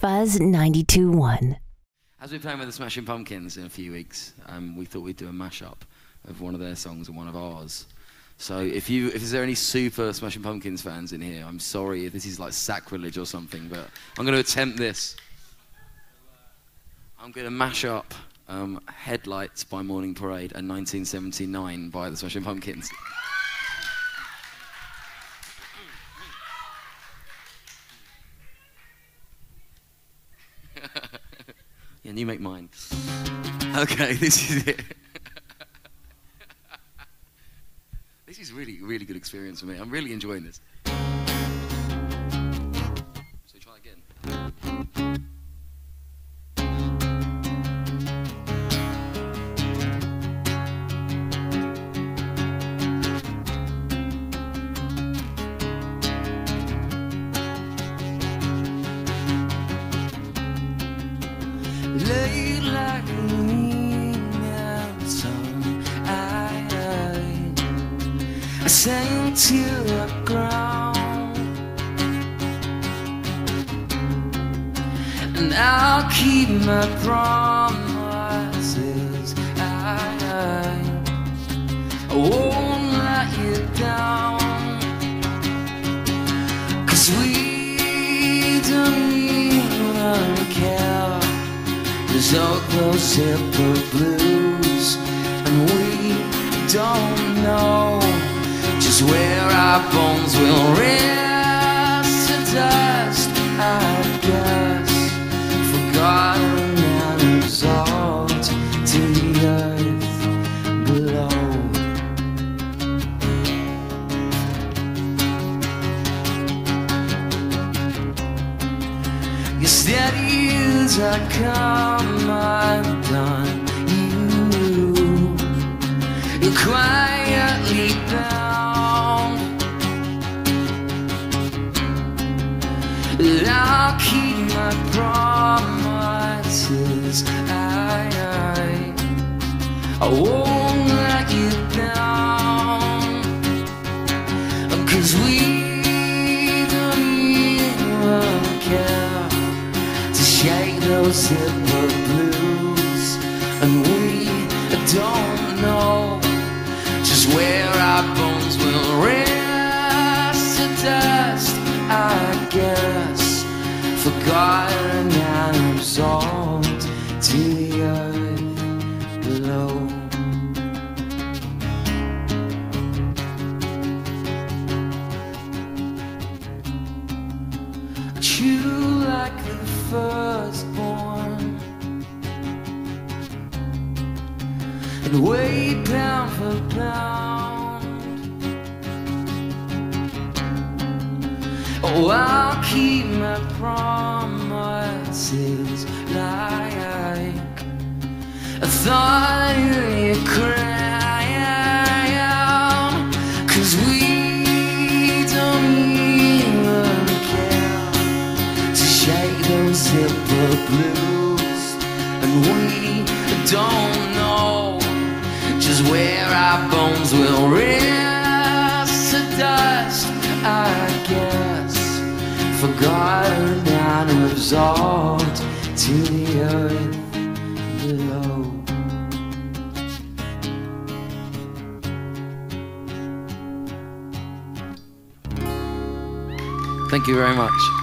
Fuzz 92.1. As we're playing with the Smashing Pumpkins in a few weeks, um, we thought we'd do a mashup of one of their songs and one of ours. So if you, if there any super Smashing Pumpkins fans in here, I'm sorry if this is like sacrilege or something, but I'm going to attempt this. I'm going to mash up um, Headlights by Morning Parade and 1979 by the Smashing Pumpkins. And you make mine. Okay, this is it. this is really, really good experience for me. I'm really enjoying this. So try again. Sang to the ground, and I'll keep my promises. I, I, won't let you down. Cause we don't even care. There's blues, and we don't know where our bones will rest to dust. I guess forgotten and absorbed to the earth below. Your steady as I come. You, And I'll keep my promises. I, I, I won't let you down. Cause we don't care to shake those zipper blues, and we don't know just where Chew like the firstborn and weigh pound for pound. Oh, I'll keep my promises like I thought zipper blues, and we don't know just where our bones will rest to dust. I guess forgotten and absorbed to the earth below. Thank you very much.